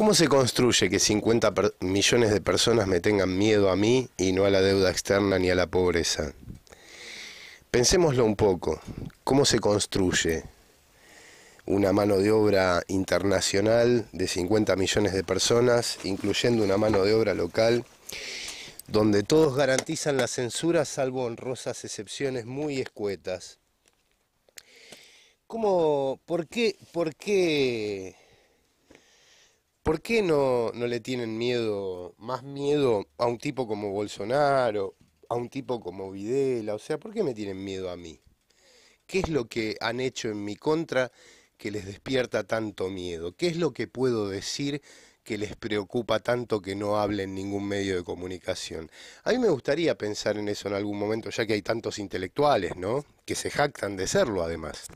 ¿Cómo se construye que 50 millones de personas me tengan miedo a mí y no a la deuda externa ni a la pobreza? Pensémoslo un poco. ¿Cómo se construye una mano de obra internacional de 50 millones de personas, incluyendo una mano de obra local, donde todos garantizan la censura salvo honrosas excepciones muy escuetas? ¿Cómo, por qué, por qué ¿Por qué no, no le tienen miedo, más miedo a un tipo como Bolsonaro, a un tipo como Videla? O sea, ¿por qué me tienen miedo a mí? ¿Qué es lo que han hecho en mi contra que les despierta tanto miedo? ¿Qué es lo que puedo decir que les preocupa tanto que no hablen en ningún medio de comunicación? A mí me gustaría pensar en eso en algún momento, ya que hay tantos intelectuales, ¿no? Que se jactan de serlo además.